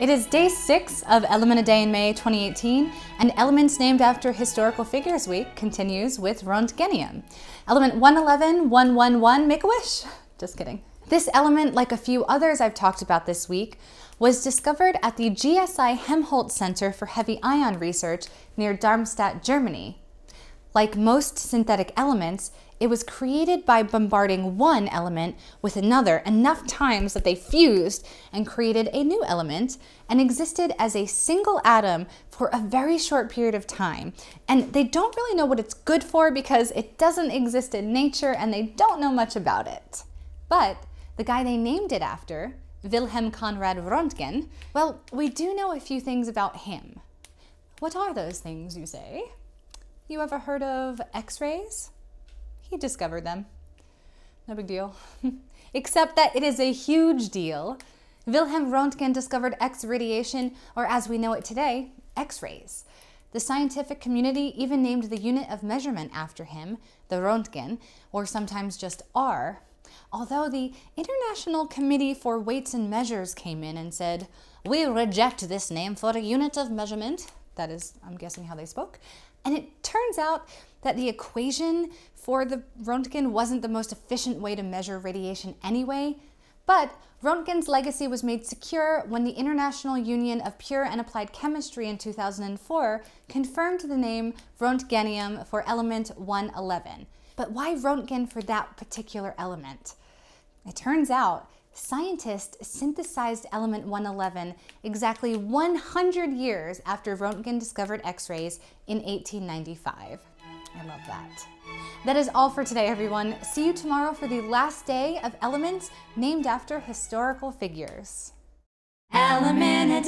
It is day six of Element a Day in May 2018, and Elements named after Historical Figures Week continues with Röntgenium. Element 111, 111, make a wish. Just kidding. This element, like a few others I've talked about this week, was discovered at the GSI Helmholtz Center for Heavy Ion Research near Darmstadt, Germany. Like most synthetic elements, it was created by bombarding one element with another enough times that they fused and created a new element and existed as a single atom for a very short period of time. And they don't really know what it's good for because it doesn't exist in nature and they don't know much about it. But the guy they named it after, Wilhelm Conrad Roentgen, well, we do know a few things about him. What are those things, you say? You ever heard of X-rays? He discovered them. No big deal. Except that it is a huge deal. Wilhelm Röntgen discovered X radiation, or as we know it today, X rays. The scientific community even named the unit of measurement after him, the Röntgen, or sometimes just R. Although the International Committee for Weights and Measures came in and said, We reject this name for a unit of measurement. That is, I'm guessing, how they spoke. And it turns out that the equation for the Röntgen wasn't the most efficient way to measure radiation anyway, but Röntgen's legacy was made secure when the International Union of Pure and Applied Chemistry in 2004 confirmed the name Röntgenium for element 111. But why Röntgen for that particular element? It turns out scientists synthesized element 111 exactly 100 years after Röntgen discovered X-rays in 1895. I love that. That is all for today, everyone. See you tomorrow for the last day of elements named after historical figures. Element.